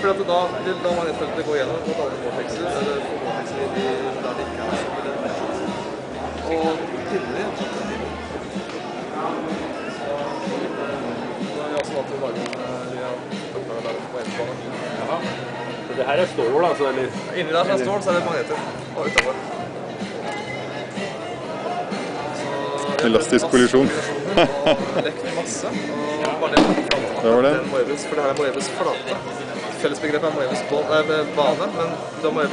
For at da vil da magnetfeltet gå gjennom mot alle vortexer, eller få vortexer i de der det ikke er så Og pinner Så da har vi også valgt å lage en eh, via oppgaver der på en bane. Ja. Så det her er stål, altså? Eller? Inni der er stål så er det magneter. Og har Elastisk kollisjon. Og lekt masse. Og bare det. Det var det. Den Moebius, for det her er Moebius flate. Fellesbegrepet er Moebius bane, men da Moebius